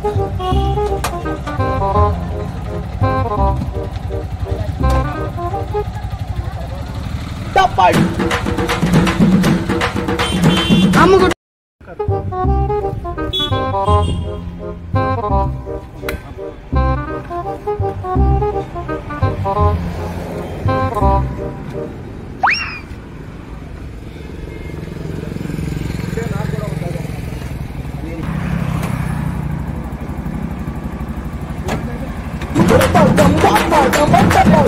Tá, Tapar! Vamos!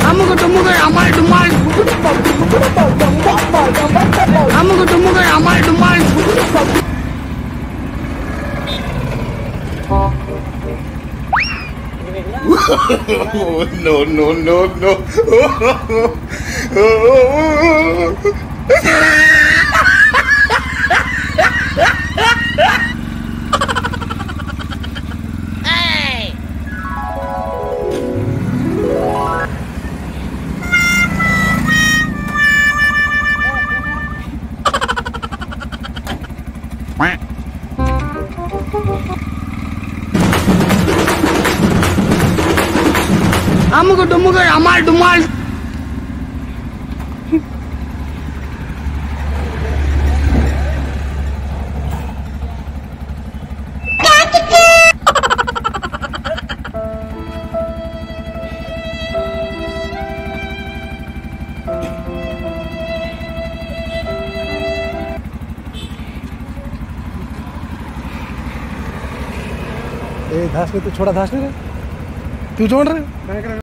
அமுக்கு டுமுக்கு அமால் டுமால் அமுக்கு டுமுக்கு அமால் டுமால் Oh, no, no, no, no. আমগো ডুমুগের আমার ডুমাল ए घास में तू छोटा घास नहीं रहे? तू जोड़ रहे?